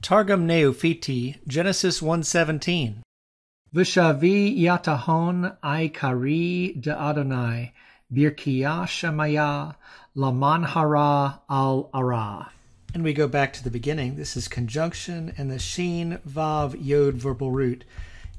Targum Neophiti, Genesis 1:17. V'shavi yatahon aikari de Adonai, birkiah shemaya, laman hara al ara. And we go back to the beginning. This is conjunction and the sheen vav yod verbal root.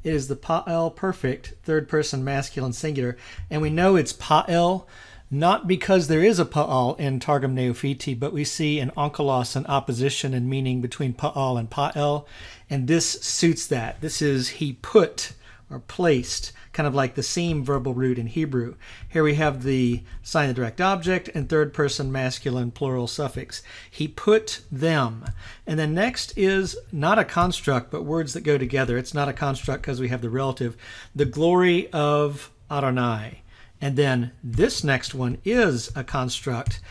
It is the pa'el perfect, third person masculine singular. And we know it's pa'el not because there is a pa'al in Targum Neophiti, but we see in Onkelos an opposition and meaning between pa'al and pa'el, and this suits that. This is he put or placed, kind of like the same verbal root in Hebrew. Here we have the sign of direct object and third person masculine plural suffix. He put them. And then next is not a construct, but words that go together. It's not a construct because we have the relative. The glory of Adonai. And then this next one is a construct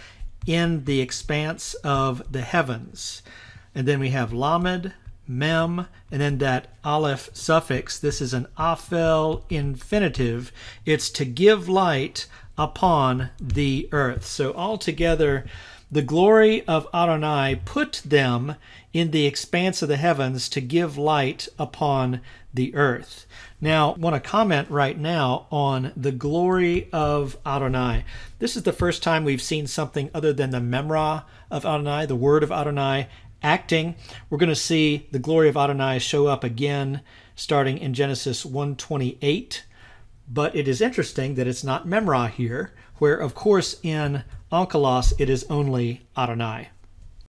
in the expanse of the heavens. And then we have Lamed, Mem, and then that Aleph suffix. This is an Aphel infinitive. It's to give light upon the earth. So altogether, the glory of Adonai put them in the expanse of the heavens to give light upon the earth. Now, I want to comment right now on the glory of Adonai. This is the first time we've seen something other than the memra of Adonai, the word of Adonai, acting. We're going to see the glory of Adonai show up again starting in Genesis 128. But it is interesting that it's not memra here, where, of course, in Onkelos it is only Adonai.